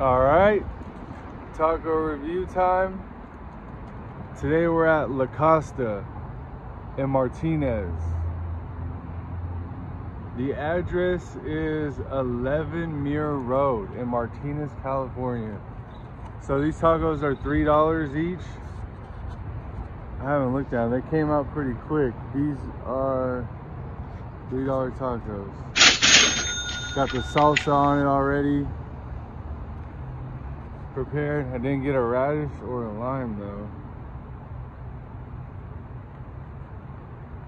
All right, taco review time. Today we're at La Costa in Martinez. The address is 11 Muir Road in Martinez, California. So these tacos are $3 each. I haven't looked at them. They came out pretty quick. These are $3 tacos. Got the salsa on it already. Prepared. I didn't get a radish or a lime though.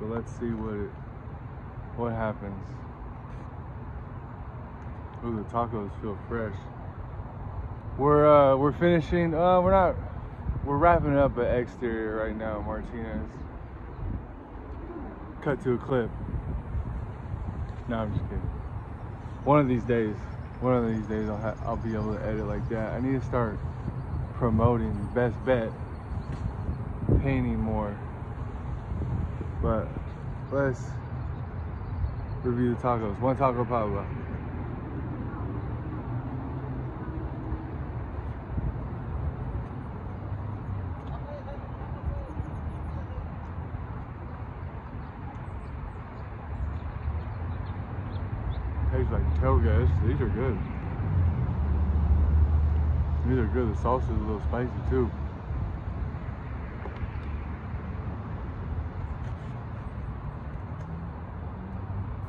But let's see what it what happens. Ooh, the tacos feel fresh. We're uh we're finishing uh we're not we're wrapping up an exterior right now, Martinez. Cut to a clip. No, I'm just kidding. One of these days, one of these days I'll ha- I'll be able to edit like that. I need to start promoting best bet painting more. But let's review the tacos. One taco Pablo. Tastes like toga. These are good. These are good. The sauce is a little spicy too.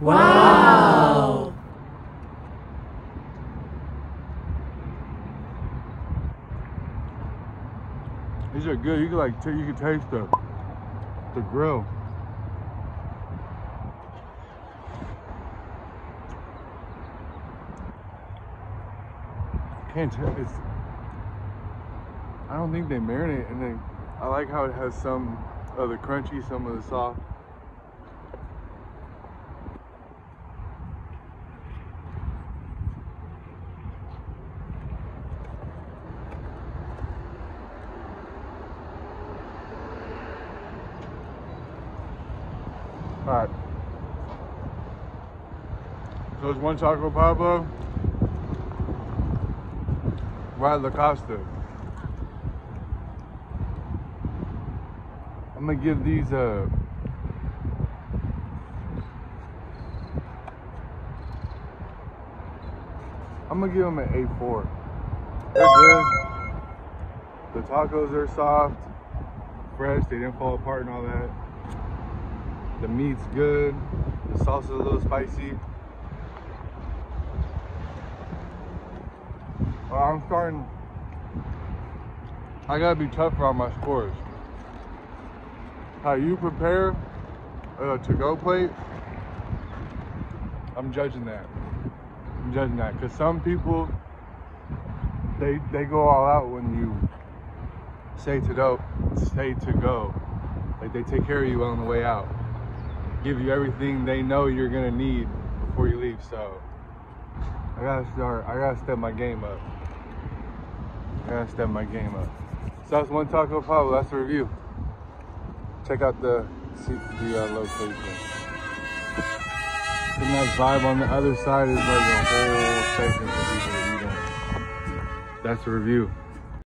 Wow! These are good. You can like, you can taste the the grill. Can't tell. It's. I don't think they marinate, and then I like how it has some of the crunchy, some of the soft. All right. So it's one Taco Pablo. We're at La Costa. I'm gonna give these a. I'm gonna give them an A4. They're good. The tacos are soft, fresh. They didn't fall apart and all that. The meat's good. The sauce is a little spicy. Well, I'm starting. I gotta be tougher on my scores. How you prepare uh, a to-go plate, I'm judging that. I'm judging that because some people they they go all out when you say to go, say to go. Like they take care of you on the way out give you everything they know you're gonna need before you leave. So I gotta start. I gotta step my game up. I gotta step my game up. So that's one Taco Pablo. That's the review. Check out the the uh, location. The nice vibe on the other side is like a whole section for people to eat on. That's the review.